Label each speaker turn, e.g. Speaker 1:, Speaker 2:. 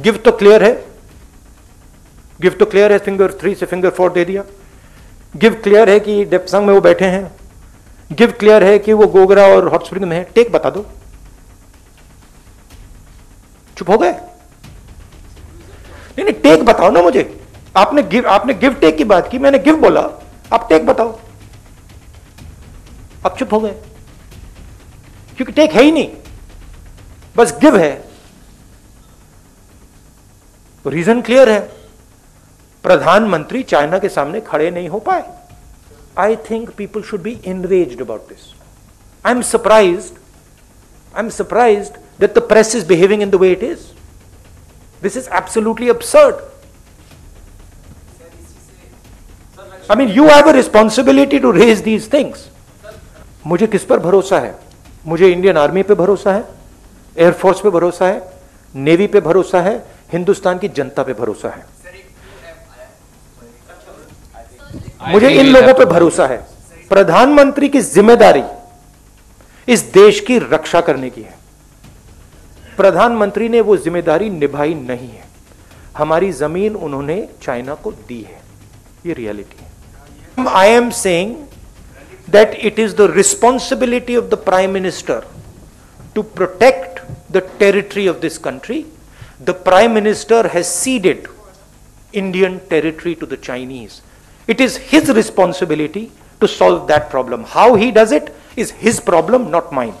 Speaker 1: Give तो clear है। Give तो क्लियर है फिंगर थ्री से फिंगर फोर दे दिया। गिव क्लियर है कि डेपसंग में वो बैठे हैं। गिव क्लियर है कि वो गोगरा और हॉट स्प्रिंग में है। टेक बता दो। चुप हो गए? नहीं नहीं, टेक बताओ ना मुझे। आपने गिव आपने गिव टेक की बात की, मैंने गिव बोला। आप टेक बताओ। आप चुप हो गए। क्योंकि टेक है ही नहीं। बस गिव है। रीजन क्लियर है। प्रधानमंत्री चाइना के सामने खड़े नहीं हो पाए। I think people should be enraged about this I am surprised I am surprised that the press is behaving in the way it is this is absolutely absurd I mean, you have a responsibility to raise these things. मुझे किस पर भरोसा है? मुझे Indian army पे भरोसा है air force पे भरोसा है नेवी पे भरोसा है हिंदुस्तान की जनता पे भरोसा है। मुझे इन लोगों पे भरोसा है। प्रधानमंत्री की ज़िम्मेदारी इस देश की रक्षा करने की है। प्रधानमंत्री ने वो ज़िम्मेदारी निभाई नहीं है। हमारी ज़मीन उन्होंने चाइना को दी है। ये रियलिटी है। I am saying that it is the responsibility of the Prime Minister to protect the territory of this country. The Prime Minister has ceded Indian territory to the Chinese. It is his responsibility to solve that problem. How he does it is his problem, not mine.